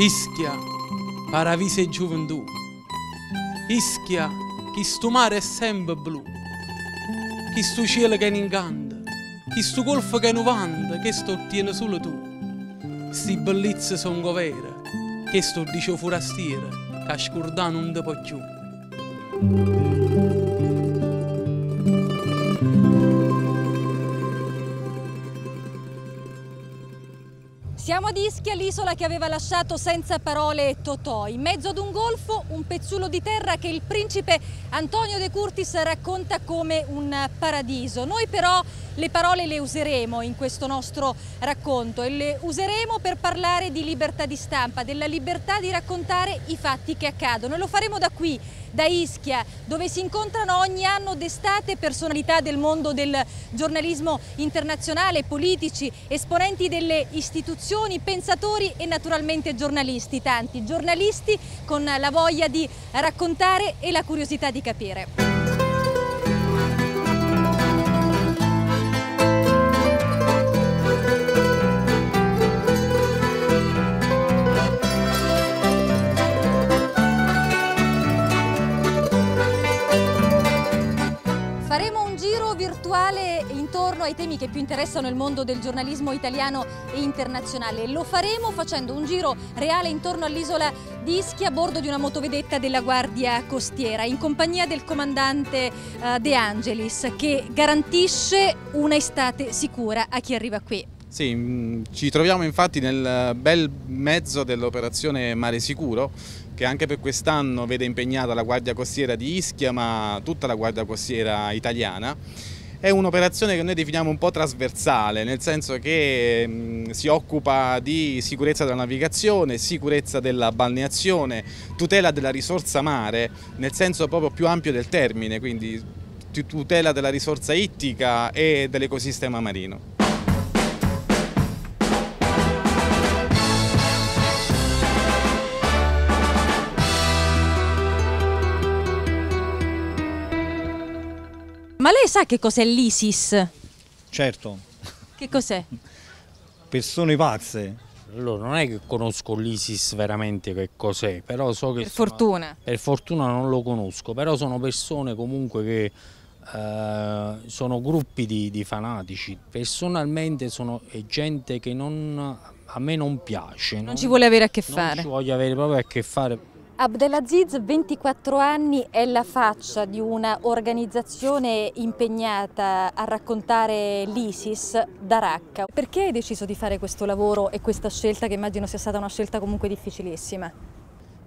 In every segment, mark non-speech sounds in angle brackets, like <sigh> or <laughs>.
Ischia, paravise gioventù. Ischia, chi sto mare è sempre blu. Chi sto cielo che è in incanta. Chi sto golfo che è 90, che sto ottiene solo tu. Sti bellezze sono vere, che sto dice forastiere, che scordare non te può più. Siamo ad Ischia, l'isola che aveva lasciato senza parole Totò. In mezzo ad un golfo, un pezzulo di terra che il principe Antonio De Curtis racconta come un paradiso. Noi però le parole le useremo in questo nostro racconto e le useremo per parlare di libertà di stampa, della libertà di raccontare i fatti che accadono. E lo faremo da qui, da Ischia, dove si incontrano ogni anno d'estate personalità del mondo del giornalismo internazionale, politici, esponenti delle istituzioni, pensatori e naturalmente giornalisti, tanti giornalisti con la voglia di raccontare e la curiosità di capire. Intorno ai temi che più interessano il mondo del giornalismo italiano e internazionale. Lo faremo facendo un giro reale intorno all'isola di Ischia a bordo di una motovedetta della Guardia Costiera in compagnia del comandante uh, De Angelis che garantisce una estate sicura a chi arriva qui. Sì, ci troviamo infatti nel bel mezzo dell'operazione Mare Sicuro che anche per quest'anno vede impegnata la Guardia Costiera di Ischia ma tutta la Guardia Costiera italiana. È un'operazione che noi definiamo un po' trasversale, nel senso che si occupa di sicurezza della navigazione, sicurezza della balneazione, tutela della risorsa mare, nel senso proprio più ampio del termine, quindi tutela della risorsa ittica e dell'ecosistema marino. Ma lei sa che cos'è l'ISIS? Certo. Che cos'è? Persone pazze. Allora, non è che conosco l'ISIS veramente che cos'è, però so che... Per sono, fortuna. Per fortuna non lo conosco, però sono persone comunque che eh, sono gruppi di, di, fanatici. Personalmente sono gente che non, a me non piace. Non, non ci vuole avere a che fare. Non ci voglio avere proprio a che fare. Abdelaziz, 24 anni, è la faccia di una organizzazione impegnata a raccontare l'ISIS da Raqqa. Perché hai deciso di fare questo lavoro e questa scelta che immagino sia stata una scelta comunque difficilissima?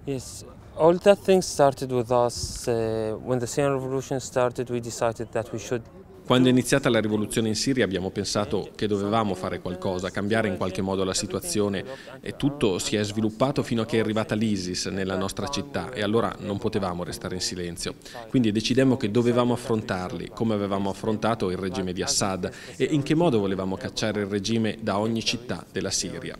Yes, all that things started with us uh, when the Syrian revolution started we decided that we should quando è iniziata la rivoluzione in Siria abbiamo pensato che dovevamo fare qualcosa, cambiare in qualche modo la situazione e tutto si è sviluppato fino a che è arrivata l'ISIS nella nostra città e allora non potevamo restare in silenzio. Quindi decidemmo che dovevamo affrontarli, come avevamo affrontato il regime di Assad e in che modo volevamo cacciare il regime da ogni città della Siria.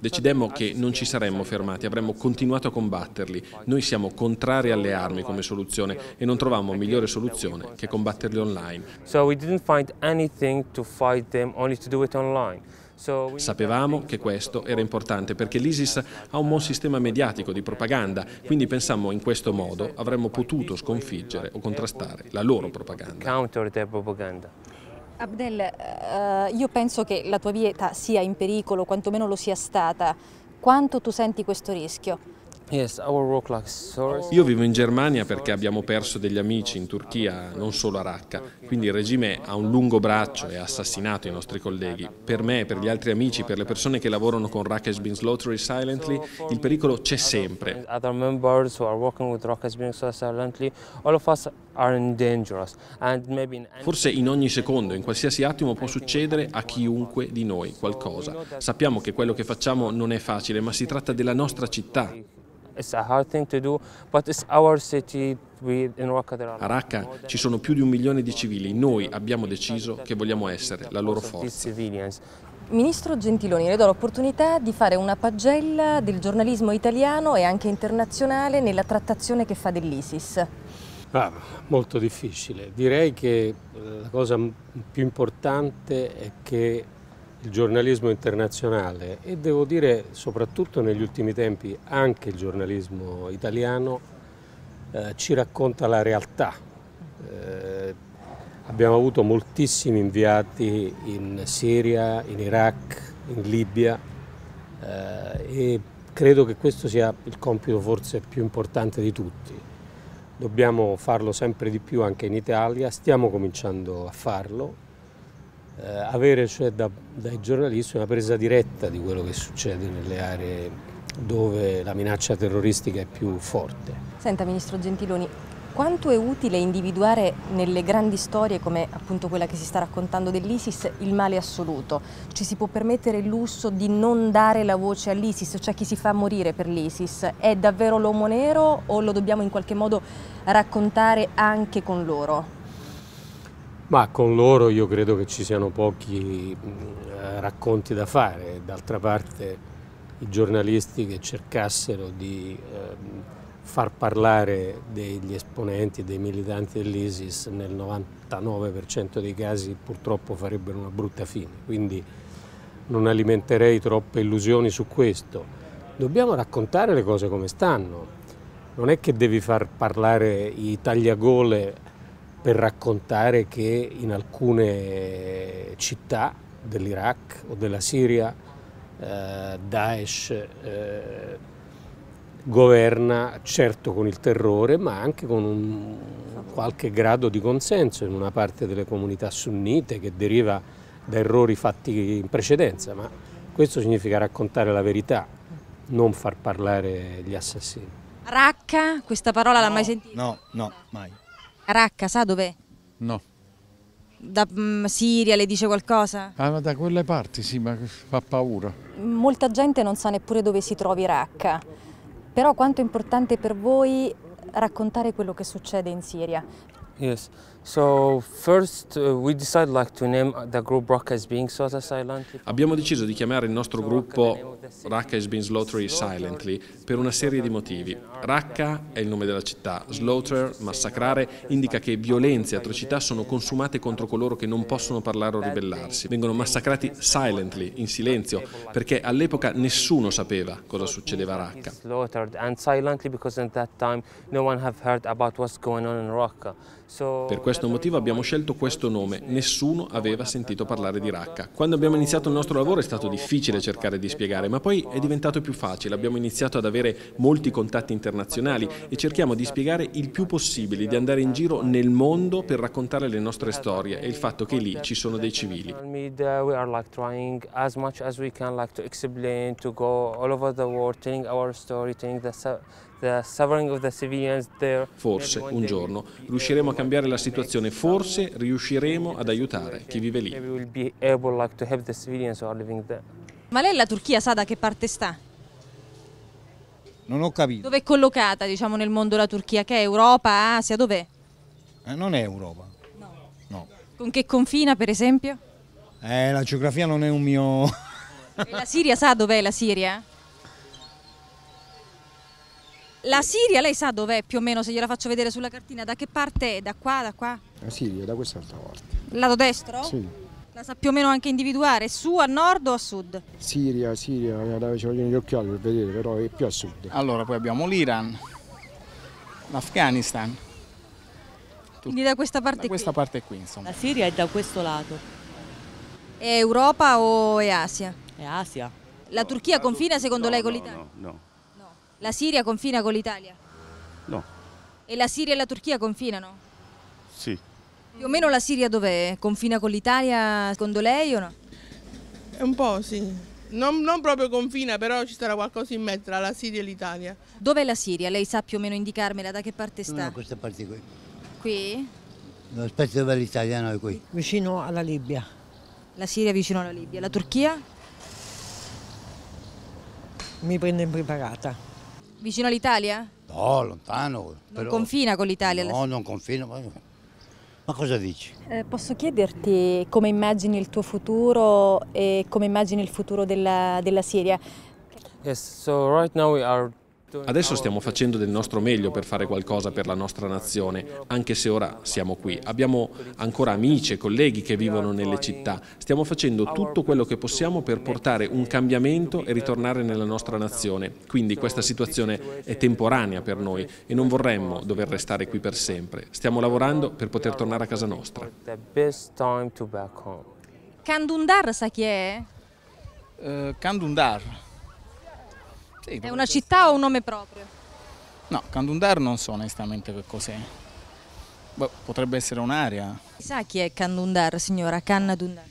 Decidemmo che non ci saremmo fermati, avremmo continuato a combatterli. Noi siamo contrari alle armi come soluzione e non trovammo migliore soluzione che combatterli online. Sapevamo che questo era importante perché l'ISIS ha un buon sistema mediatico di propaganda, quindi pensammo in questo modo avremmo potuto sconfiggere o contrastare la loro propaganda. Abdel, eh, io penso che la tua vita sia in pericolo, quantomeno lo sia stata. Quanto tu senti questo rischio? Io vivo in Germania perché abbiamo perso degli amici in Turchia, non solo a Raqqa, quindi il regime ha un lungo braccio e ha assassinato i nostri colleghi. Per me, per gli altri amici, per le persone che lavorano con Raqqa has been slaughtered silently, il pericolo c'è sempre. Forse in ogni secondo, in qualsiasi attimo può succedere a chiunque di noi qualcosa. Sappiamo che quello che facciamo non è facile, ma si tratta della nostra città. A Raqqa ci sono più di un milione di civili, noi abbiamo deciso che vogliamo essere la loro forza. Ministro Gentiloni, le do l'opportunità di fare una pagella del giornalismo italiano e anche internazionale nella trattazione che fa dell'ISIS. Ah, molto difficile. Direi che la cosa più importante è che il giornalismo internazionale e devo dire soprattutto negli ultimi tempi anche il giornalismo italiano eh, ci racconta la realtà. Eh, abbiamo avuto moltissimi inviati in Siria, in Iraq, in Libia eh, e credo che questo sia il compito forse più importante di tutti. Dobbiamo farlo sempre di più anche in Italia, stiamo cominciando a farlo, eh, avere cioè da, dai giornalisti una presa diretta di quello che succede nelle aree dove la minaccia terroristica è più forte. Senta Ministro Gentiloni, quanto è utile individuare nelle grandi storie come appunto quella che si sta raccontando dell'ISIS il male assoluto? Ci si può permettere il lusso di non dare la voce all'ISIS, cioè chi si fa morire per l'ISIS? È davvero l'uomo nero o lo dobbiamo in qualche modo raccontare anche con loro? Ma con loro io credo che ci siano pochi eh, racconti da fare, d'altra parte i giornalisti che cercassero di eh, far parlare degli esponenti, dei militanti dell'ISIS nel 99% dei casi purtroppo farebbero una brutta fine, quindi non alimenterei troppe illusioni su questo. Dobbiamo raccontare le cose come stanno, non è che devi far parlare i tagliagole per raccontare che in alcune città dell'Iraq o della Siria eh, Daesh eh, governa certo con il terrore ma anche con un qualche grado di consenso in una parte delle comunità sunnite che deriva da errori fatti in precedenza, ma questo significa raccontare la verità, non far parlare gli assassini. Raqqa, questa parola no, l'ha mai sentita? No, no, mai. Raqqa, sa dov'è? No. Da mm, Siria le dice qualcosa? Ah, ma da quelle parti sì, ma fa paura. Molta gente non sa neppure dove si trovi Raqqa, però quanto è importante per voi raccontare quello che succede in Siria? Yes. Uh. Abbiamo deciso di chiamare il nostro gruppo Raqqa is being slaughtered silently per una serie di motivi. Raqqa è il nome della città, slaughter, massacrare, indica che violenze e atrocità sono consumate contro coloro che non possono parlare o ribellarsi. Vengono massacrati silently, in silenzio, perché all'epoca nessuno sapeva cosa succedeva a Raqqa. Per questo motivo abbiamo scelto questo nome, nessuno aveva sentito parlare di Raqqa. Quando abbiamo iniziato il nostro lavoro è stato difficile cercare di spiegare, ma poi è diventato più facile, abbiamo iniziato ad avere molti contatti internazionali e cerchiamo di spiegare il più possibile, di andare in giro nel mondo per raccontare le nostre storie e il fatto che lì ci sono dei civili. as much as we can like to explain to go all over the world telling our story telling the Forse un giorno riusciremo a cambiare la situazione, forse riusciremo ad aiutare chi vive lì. Ma lei la Turchia sa da che parte sta? Non ho capito. Dove è collocata, diciamo, nel mondo la Turchia? Che è Europa, Asia, dov'è? Eh, non è Europa. No. Con che confina, per esempio? Eh, la geografia non è un mio... E la Siria sa dov'è la Siria? La Siria, lei sa dov'è più o meno, se gliela faccio vedere sulla cartina, da che parte è? Da qua, da qua? La Siria, da quest'altra parte. Lato destro? Sì. La sa più o meno anche individuare, su, a nord o a sud? Siria, Siria, dove ci vogliono gli occhiali per vedere, però è più a sud. Allora, poi abbiamo l'Iran, l'Afghanistan, Quindi da questa parte da questa qui. parte qui, insomma. La Siria è da questo lato, È Europa o è Asia? è Asia. La Turchia confina secondo lei con l'Italia? No, La Siria confina con l'Italia? no, E la Siria e la Turchia confinano? sì. Più o meno la Siria dov'è? Confina con l'Italia secondo lei o no? Un po' sì. Non, non proprio confina, però ci sarà qualcosa in mezzo tra la Siria e l'Italia. Dov'è la Siria? Lei sa più o meno indicarmela da che parte sta? Da questa parte qui. Qui? Lo spezzo dove l'italiano è qui. Vicino alla Libia. La Siria vicino alla Libia. La Turchia? Mi prende impreparata. Vicino all'Italia? No, lontano. Non però- confina con l'Italia? No, non confino. Ma, ma cosa dici? Eh, posso chiederti come immagini il tuo futuro e come immagini il futuro della, della Siria? yes so right now we are Adesso stiamo facendo del nostro meglio per fare qualcosa per la nostra nazione, anche se ora siamo qui. Abbiamo ancora amici e colleghi che vivono nelle città. Stiamo facendo tutto quello che possiamo per portare un cambiamento e ritornare nella nostra nazione. Quindi questa situazione è temporanea per noi e non vorremmo dover restare qui per sempre. Stiamo lavorando per poter tornare a casa nostra. The best time to back home. Kandundar sa chi è? Eh, Kandundar. Sì, È una città o un nome proprio? No, Kandundar non so onestamente che cos'è. Boh, potrebbe essere un'area. Sa chi è Kandundar, signora? Kannadundar?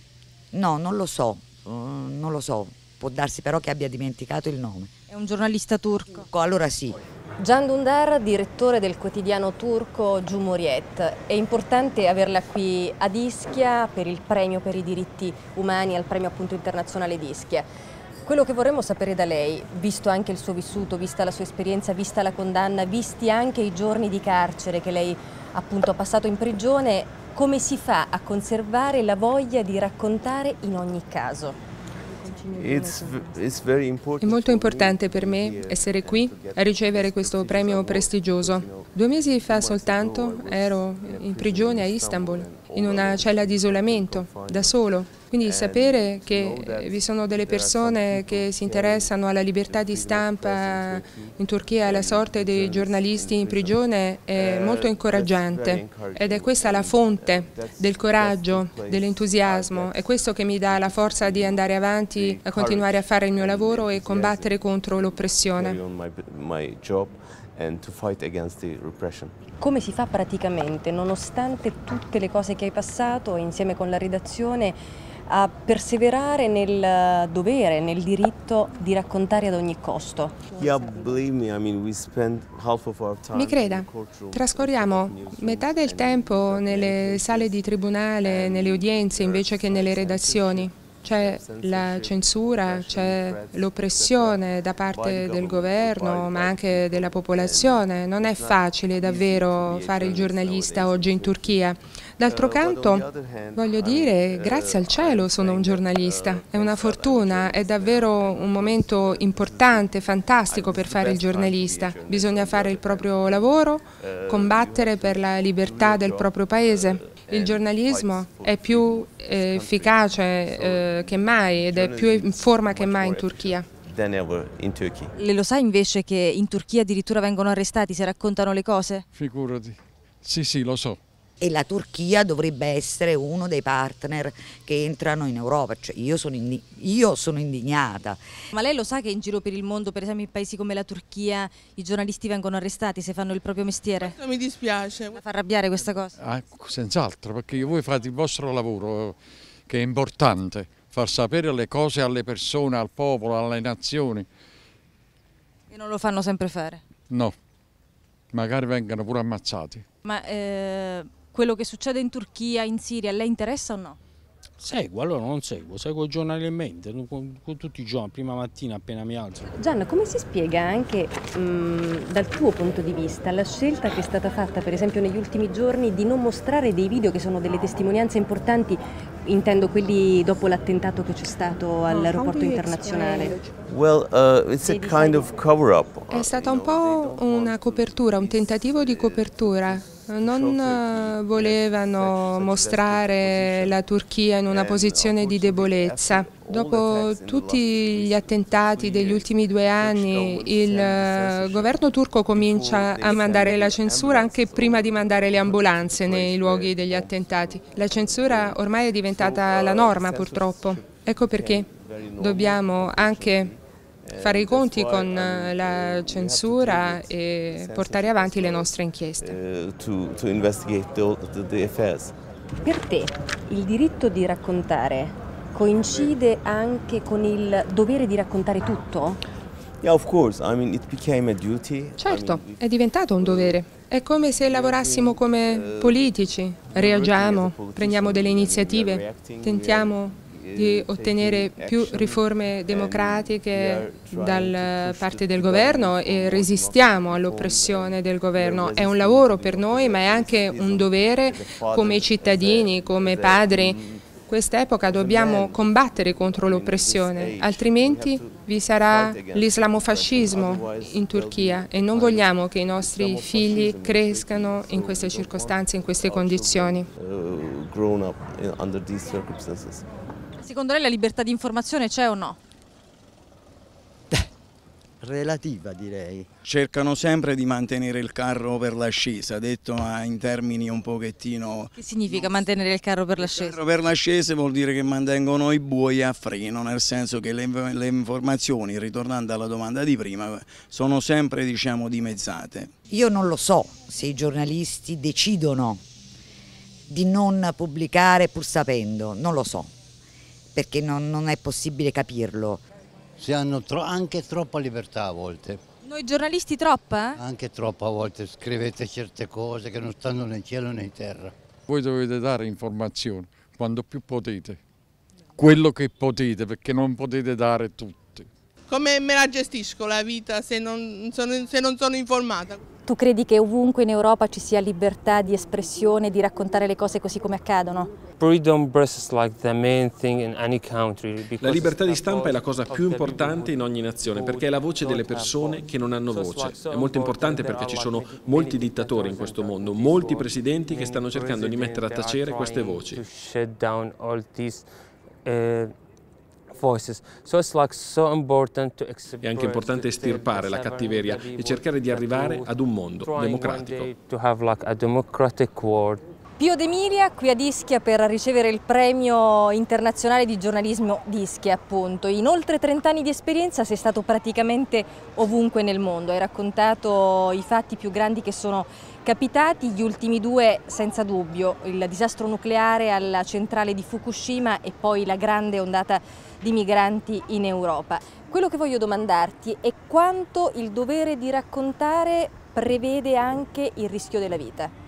No, non lo so, eh, non lo so. Può darsi però che abbia dimenticato il nome. È un giornalista turco. Allora sì. Gian Dundar, direttore del quotidiano turco Cumhuriyet. È importante averla qui ad Ischia per il premio per i diritti umani al premio appunto internazionale di Ischia. Quello che vorremmo sapere da lei, visto anche il suo vissuto, vista la sua esperienza, vista la condanna, visti anche i giorni di carcere che lei appunto ha passato in prigione, come si fa a conservare la voglia di raccontare in ogni caso? È molto importante per me essere qui a ricevere questo premio prestigioso. Due mesi fa soltanto ero in prigione a Istanbul, in una cella di isolamento, da solo. Quindi sapere che vi sono delle persone che si interessano alla libertà di stampa in Turchia e alla sorte dei giornalisti in prigione è molto incoraggiante ed è questa la fonte del coraggio, dell'entusiasmo, è questo che mi dà la forza di andare avanti, a continuare a fare il mio lavoro e combattere contro l'oppressione. Come si fa praticamente, nonostante tutte le cose che hai passato, insieme con la redazione, a perseverare nel dovere, nel diritto di raccontare ad ogni costo? Mi creda, trascorriamo metà del tempo nelle sale di tribunale, nelle udienze invece che nelle redazioni. C'è la censura, c'è l'oppressione da parte del governo, ma anche della popolazione. Non è facile davvero fare il giornalista oggi in Turchia. D'altro canto, voglio dire, grazie al cielo sono un giornalista. È una fortuna, è davvero un momento importante, fantastico per fare il giornalista. Bisogna fare il proprio lavoro, combattere per la libertà del proprio paese. Il giornalismo è più eh, efficace eh, che mai ed è più in forma che mai in Turchia. Le lo sa invece che in Turchia addirittura vengono arrestati se raccontano le cose? Figurati. Sì, sì, lo so. E la Turchia dovrebbe essere uno dei partner che entrano in Europa. Cioè, io, sono indi- io sono indignata. Ma lei lo sa che in giro per il mondo, per esempio in paesi come la Turchia, i giornalisti vengono arrestati se fanno il proprio mestiere? Mi dispiace. La fa arrabbiare questa cosa? Ah, senz'altro, perché voi fate il vostro lavoro, che è importante, far sapere le cose alle persone, al popolo, alle nazioni. E non lo fanno sempre fare? No, magari vengano pure ammazzati. Ma eh, quello che succede in Turchia, in Siria, lei interessa o no? Seguo, allora non seguo, seguo giornalmente, con, con tutti i giorni, prima mattina appena mi alzo. Gianna, come si spiega anche mh, dal tuo punto di vista la scelta che è stata fatta, per esempio negli ultimi giorni, di non mostrare dei video che sono delle testimonianze importanti, intendo quelli dopo l'attentato che c'è stato all'aeroporto internazionale? Well, uh, it's a kind of cover up. È stata un po' una copertura, un tentativo di copertura. Non volevano mostrare la Turchia in una posizione di debolezza. Dopo tutti gli attentati degli ultimi due anni, il governo turco comincia a mandare la censura anche prima di mandare le ambulanze nei luoghi degli attentati. La censura ormai è diventata la norma purtroppo. Ecco perché dobbiamo anche fare i conti con la censura e portare avanti le nostre inchieste. Per te il diritto di raccontare coincide anche con il dovere di raccontare tutto? Certo, è diventato un dovere. È come se lavorassimo come politici, reagiamo, prendiamo delle iniziative, tentiamo di ottenere più riforme democratiche da parte del governo e resistiamo all'oppressione del governo. È un lavoro per noi ma è anche un dovere come cittadini, come padri. quest'epoca dobbiamo combattere contro l'oppressione, altrimenti vi sarà l'islamofascismo in Turchia. E non vogliamo che i nostri figli crescano in queste circostanze, in queste condizioni. Secondo lei la libertà di informazione c'è o no? relativa direi. Cercano sempre di mantenere il carro per l'ascesa, detto in termini un pochettino... Che significa mantenere il carro per l'ascesa? Il carro per l'ascesa vuol dire che mantengono i buoi a freno, nel senso che le, le informazioni, ritornando alla domanda di prima, sono sempre diciamo dimezzate. Io non lo so se i giornalisti decidono di non pubblicare pur sapendo, non lo so, perché non, non è possibile capirlo si hanno tro anche troppa libertà a volte. Noi giornalisti troppa? Eh? Anche troppo a volte, scrivete certe cose che non stanno né in cielo né in terra. Voi dovete dare informazioni quando più potete, quello che potete perché non potete dare tutti. Come me la gestisco la vita se non sono, se non sono informata? Tu credi che ovunque in Europa ci sia libertà di espressione, di raccontare le cose così come accadono? La libertà di stampa è la cosa più importante in ogni nazione perché è la voce delle persone che non hanno voce. È molto importante perché ci sono molti dittatori in questo mondo, molti presidenti che stanno cercando di mettere a tacere queste voci. È anche importante estirpare la cattiveria e cercare di arrivare ad un mondo democratico. Pio D'Emilia qui ad Ischia per ricevere il premio internazionale di giornalismo di Ischia appunto. In oltre 30 anni di esperienza sei stato praticamente ovunque nel mondo, hai raccontato i fatti più grandi che sono capitati, gli ultimi due senza dubbio, il disastro nucleare alla centrale di Fukushima e poi la grande ondata di migranti in Europa. Quello che voglio domandarti è quanto il dovere di raccontare prevede anche il rischio della vita.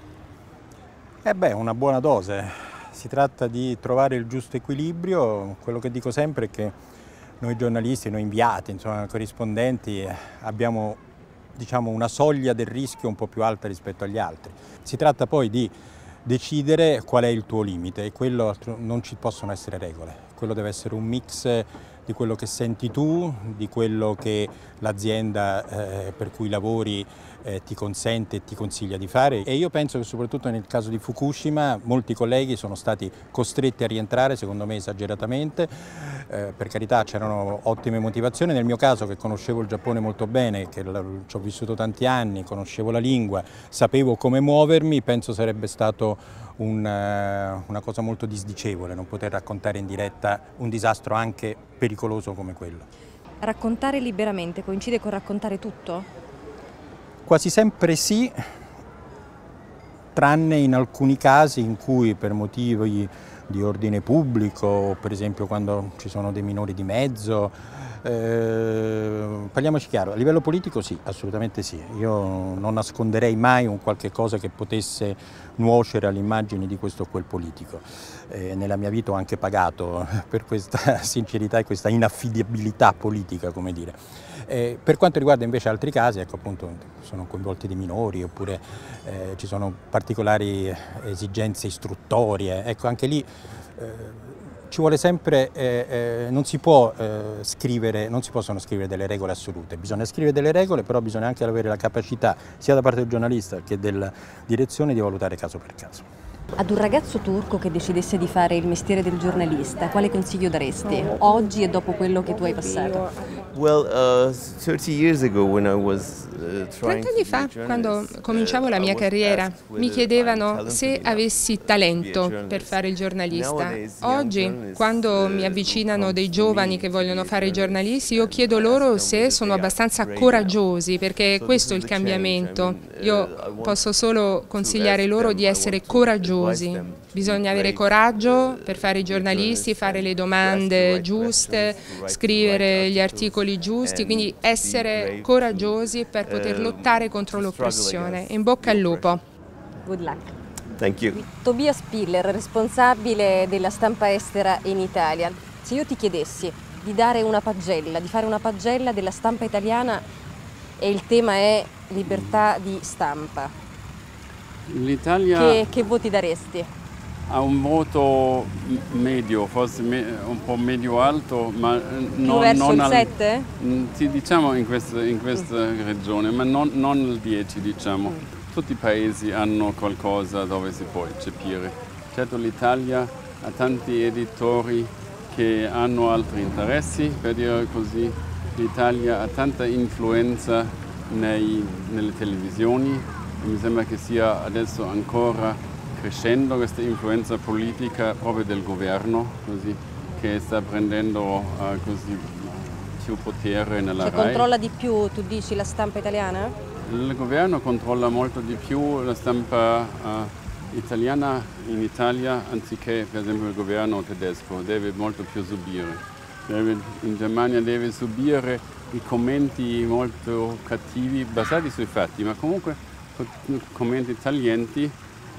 Eh beh, una buona dose. Si tratta di trovare il giusto equilibrio. Quello che dico sempre è che noi giornalisti, noi inviati, insomma, corrispondenti, abbiamo diciamo, una soglia del rischio un po' più alta rispetto agli altri. Si tratta poi di decidere qual è il tuo limite e quello non ci possono essere regole. Quello deve essere un mix di quello che senti tu, di quello che l'azienda eh, per cui lavori eh, ti consente e ti consiglia di fare. E io penso che soprattutto nel caso di Fukushima molti colleghi sono stati costretti a rientrare, secondo me esageratamente, eh, per carità c'erano ottime motivazioni, nel mio caso che conoscevo il Giappone molto bene, che ci ho vissuto tanti anni, conoscevo la lingua, sapevo come muovermi, penso sarebbe stato un, eh, una cosa molto disdicevole non poter raccontare in diretta un disastro anche pericoloso come quello. Raccontare liberamente coincide con raccontare tutto? Quasi sempre sì, tranne in alcuni casi in cui per motivi di ordine pubblico, per esempio quando ci sono dei minori di mezzo, eh, parliamoci chiaro, a livello politico sì, assolutamente sì, io non nasconderei mai un qualche cosa che potesse nuocere all'immagine di questo o quel politico. Eh, nella mia vita ho anche pagato <laughs> per questa <laughs> sincerità e questa inaffidabilità politica, come dire. Eh, per quanto riguarda invece altri casi, ecco appunto sono coinvolti dei minori oppure eh, ci sono particolari esigenze istruttorie, ecco anche lì eh, ci vuole sempre, eh, eh, non, si può, eh, scrivere, non si possono scrivere delle regole assolute, bisogna scrivere delle regole, però bisogna anche avere la capacità sia da parte del giornalista che della direzione di valutare caso per caso. Ad un ragazzo turco che decidesse di fare il mestiere del giornalista, quale consiglio daresti oggi e dopo quello che tu hai passato? Well, uh, 30 years ago when I was 30 anni fa, quando cominciavo la mia carriera, mi chiedevano se avessi talento per fare il giornalista. Oggi, quando mi avvicinano dei giovani che vogliono fare i giornalisti, io chiedo loro se sono abbastanza coraggiosi, perché questo è il cambiamento. Io posso solo consigliare loro di essere coraggiosi. Bisogna avere coraggio per fare i giornalisti, fare le domande giuste, scrivere gli articoli giusti, quindi essere coraggiosi per poter lottare contro l'oppressione. In bocca al lupo. Good luck. Thank you. Tobias Piller, responsabile della stampa estera in Italia. Se io ti chiedessi di dare una pagella, di fare una pagella della stampa italiana e il tema è libertà di stampa, L'Italia... che, che voti daresti? ha un voto medio, forse me, un po' medio-alto, ma non, verso non il al, 7? Sì, diciamo in questa, in questa regione, ma non, non il 10 diciamo. Tutti i paesi hanno qualcosa dove si può eccepire. Certo l'Italia ha tanti editori che hanno altri interessi, per dire così. L'Italia ha tanta influenza nei, nelle televisioni mi sembra che sia adesso ancora crescendo questa influenza politica proprio del governo, così, che sta prendendo uh, così, più potere nella Cioè RAI. controlla di più, tu dici, la stampa italiana? Il governo controlla molto di più la stampa uh, italiana in Italia anziché per esempio il governo tedesco, deve molto più subire. Deve, in Germania deve subire i commenti molto cattivi basati sui fatti, ma comunque commenti taglienti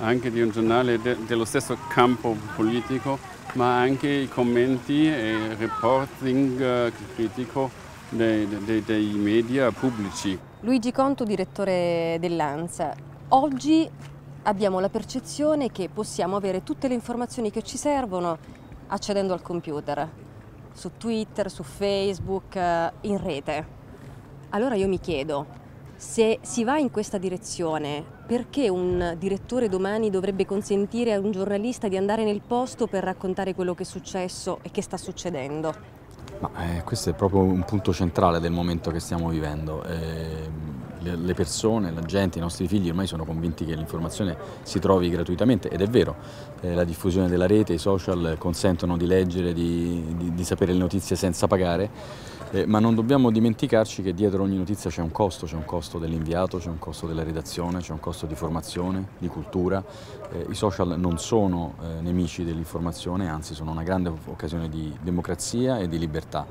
anche di un giornale de, dello stesso campo politico, ma anche i commenti e il reporting uh, critico dei, dei, dei media pubblici. Luigi Conto, direttore dell'ANSA. Oggi abbiamo la percezione che possiamo avere tutte le informazioni che ci servono accedendo al computer, su Twitter, su Facebook, in rete. Allora io mi chiedo, se si va in questa direzione, perché un direttore domani dovrebbe consentire a un giornalista di andare nel posto per raccontare quello che è successo e che sta succedendo? Ma, eh, questo è proprio un punto centrale del momento che stiamo vivendo. Eh, le, persone, la gente, i nostri figli ormai sono convinti che l'informazione si trovi gratuitamente ed è vero, eh, la diffusione della rete, i social consentono di leggere, di, di, di sapere le notizie senza pagare, eh, ma non dobbiamo dimenticarci che dietro ogni notizia c'è un costo, c'è un costo dell'inviato, c'è un costo della redazione, c'è un costo di formazione, di cultura. Eh, I social non sono eh, nemici dell'informazione, anzi sono una grande occasione di democrazia e di libertà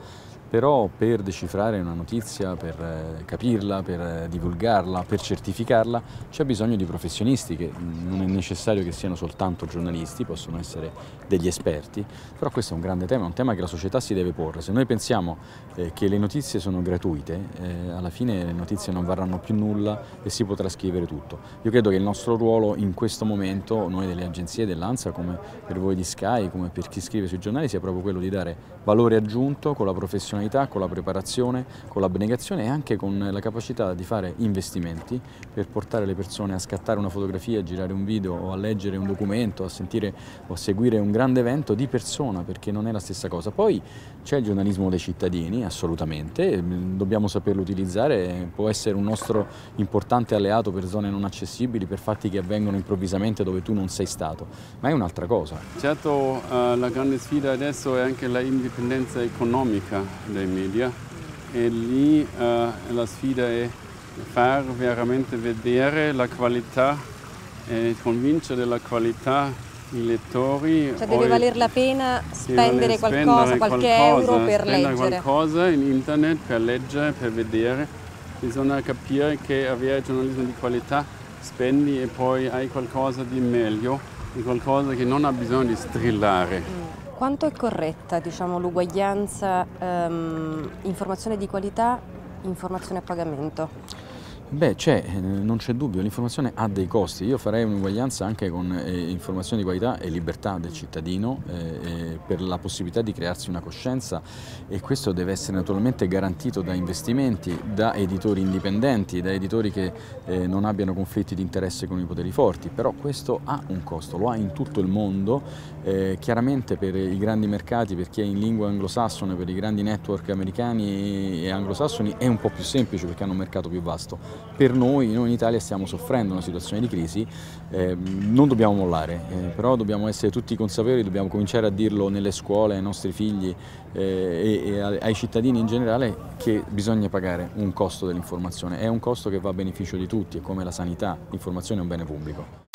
però per decifrare una notizia, per eh, capirla, per eh, divulgarla, per certificarla c'è bisogno di professionisti che non è necessario che siano soltanto giornalisti, possono essere degli esperti, però questo è un grande tema, è un tema che la società si deve porre. Se noi pensiamo eh, che le notizie sono gratuite, alla fine le notizie non varranno più nulla e si potrà scrivere tutto. Io credo che il nostro ruolo in questo momento, noi delle agenzie dell'ANSA, come per voi di Sky, come per chi scrive sui giornali, sia proprio quello di dare valore aggiunto con la professionalità con la preparazione, con l'abnegazione e anche con la capacità di fare investimenti per portare le persone a scattare una fotografia, a girare un video o a leggere un documento, a sentire o a seguire un grande evento di persona perché non è la stessa cosa. Poi c'è il giornalismo dei cittadini, assolutamente, dobbiamo saperlo utilizzare, può essere un nostro importante alleato per zone non accessibili, per fatti che avvengono improvvisamente dove tu non sei stato, ma è un'altra cosa. Certo eh, la grande sfida adesso è anche l'indipendenza economica dei media e lì eh, la sfida è far veramente vedere la qualità e convincere della qualità i lettori. Cioè deve valer la pena spendere qualcosa, qualche qualcosa, euro per spendere leggere. qualcosa in internet per leggere, per vedere. Bisogna capire che avere giornalismo di qualità spendi e poi hai qualcosa di meglio, di qualcosa che non ha bisogno di strillare. Quanto è corretta diciamo, l'uguaglianza ehm, informazione di qualità, informazione a pagamento? Beh, c'è, eh, non c'è dubbio, l'informazione ha dei costi. Io farei un'uguaglianza anche con eh, informazione di qualità e libertà del cittadino eh, per la possibilità di crearsi una coscienza e questo deve essere naturalmente garantito da investimenti, da editori indipendenti, da editori che eh, non abbiano conflitti di interesse con i poteri forti, però questo ha un costo, lo ha in tutto il mondo, eh, chiaramente per i grandi mercati, per chi è in lingua anglosassone, per i grandi network americani e anglosassoni è un po' più semplice perché hanno un mercato più vasto per noi, noi in Italia stiamo soffrendo una situazione di crisi, eh, non dobbiamo mollare, eh, però dobbiamo essere tutti consapevoli, dobbiamo cominciare a dirlo nelle scuole, ai nostri figli eh, e, e ai cittadini in generale che bisogna pagare un costo dell'informazione, è un costo che va a beneficio di tutti, è come la sanità, l'informazione è un bene pubblico.